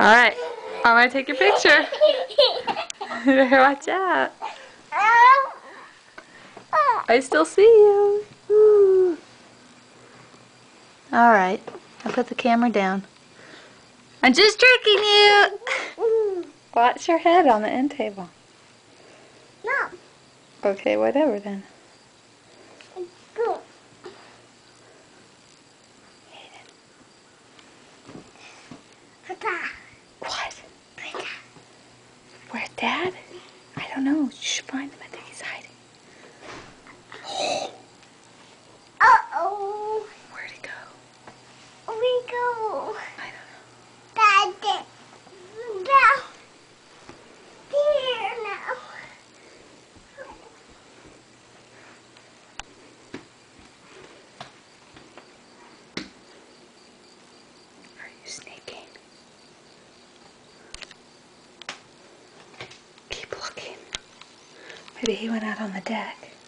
Alright, I'm gonna take your picture. Watch out. I still see you. Ooh. Alright, I put the camera down. I'm just tricking you. Watch your head on the end table. No. Okay, whatever then. What? Where, Dad? I don't know. You should find him. I think he's hiding. Uh-oh. Where'd he go? We go. I don't know. Dad. Down. Here now. Are you sneaking? Keep looking. Maybe he went out on the deck.